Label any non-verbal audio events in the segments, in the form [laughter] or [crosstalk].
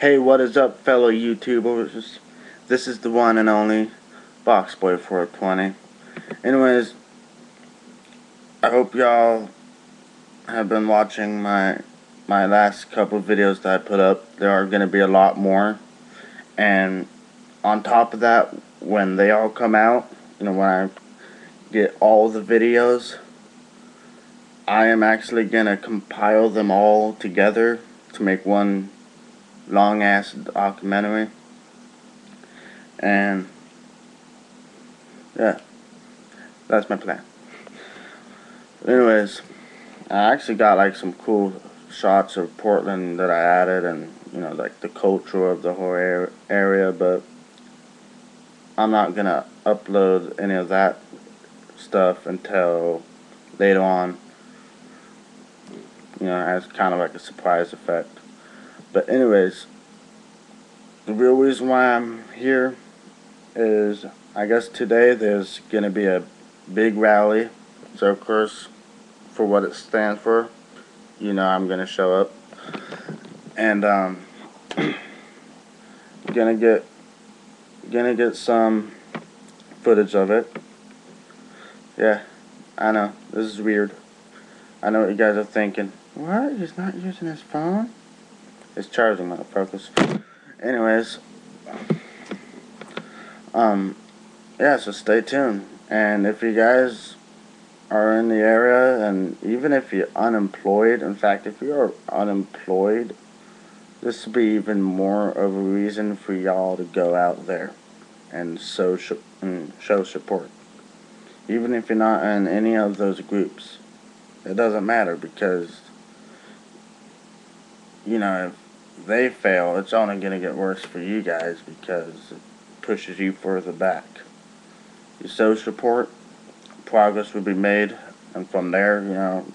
Hey, what is up, fellow YouTubers? This is the one and only Boxboy420. Anyways, I hope y'all have been watching my my last couple videos that I put up. There are going to be a lot more. And on top of that, when they all come out, you know, when I get all the videos, I am actually going to compile them all together to make one long ass documentary. And yeah, that's my plan. Anyways, I actually got like some cool shots of Portland that I added and you know like the culture of the whole area but I'm not gonna upload any of that stuff until later on you know as kind of like a surprise effect but anyways the real reason why I'm here is I guess today there's gonna be a big rally. So of course for what it stands for you know I'm gonna show up. And um [clears throat] gonna get gonna get some footage of it. Yeah I know. This is weird. I know what you guys are thinking. What? He's not using his phone it's charging motherfuckers. Anyways um yeah so stay tuned. And if you guys are in the area and even if you're unemployed in fact if you're unemployed this would be even more of a reason for y'all to go out there and show, and show support. Even if you're not in any of those groups it doesn't matter because you know if they fail it's only going to get worse for you guys because it pushes you further back. You show support progress would be made and from there you know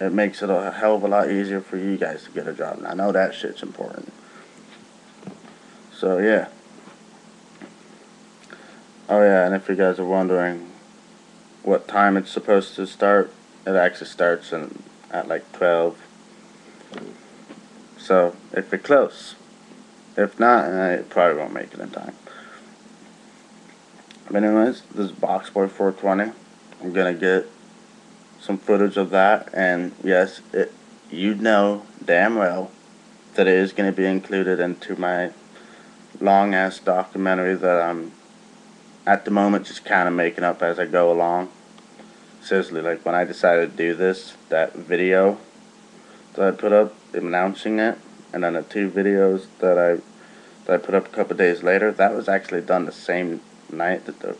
it makes it a hell of a lot easier for you guys to get a job and I know that shit's important. So yeah. Oh yeah and if you guys are wondering what time it's supposed to start it actually starts in, at like 12 so if you're close. If not I probably won't make it in time. But anyways this is Boxboy 420 I'm gonna get some footage of that. And yes it you know damn well that it is gonna be included into my long ass documentary that I'm at the moment just kinda making up as I go along. Seriously like when I decided to do this that video that I put up announcing it and then the two videos that I that I put up a couple days later that was actually done the same night that the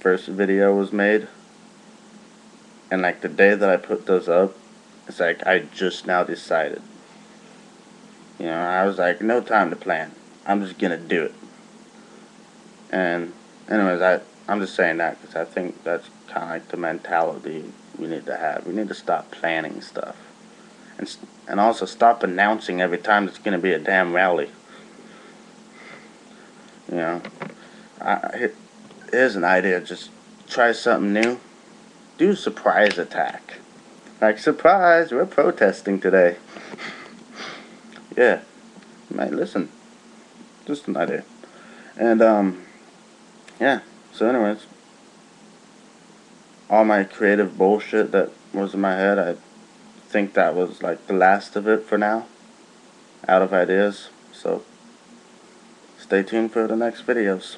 first video was made. And like the day that I put those up it's like I just now decided. You know I was like no time to plan. I'm just gonna do it. And anyways I I'm just saying that because I think that's kind of like the mentality we need to have. We need to stop planning stuff and and also stop announcing every time it's gonna be a damn rally you know I, here's an idea just try something new do surprise attack. Like, surprise, we're protesting today. [laughs] yeah. Might listen. Just an idea. And, um, yeah. So anyways, all my creative bullshit that was in my head, I think that was, like, the last of it for now. Out of ideas. So, stay tuned for the next videos.